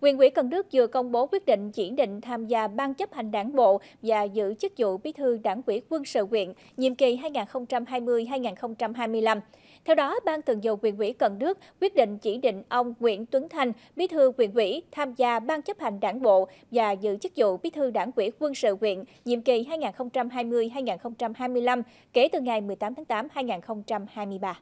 Quyền ủy Cần Đức vừa công bố quyết định chỉ định tham gia Ban chấp hành đảng bộ và giữ chức vụ bí thư đảng ủy quân sự huyện nhiệm kỳ 2020-2025. Theo đó, Ban Thường vụ Quyền ủy Cần Đức quyết định chỉ định ông Nguyễn Tuấn Thanh, bí thư quyền ủy tham gia Ban chấp hành đảng bộ và giữ chức vụ bí thư đảng ủy quân sự huyện nhiệm kỳ 2020-2025 kể từ ngày 18 tháng 8 2023.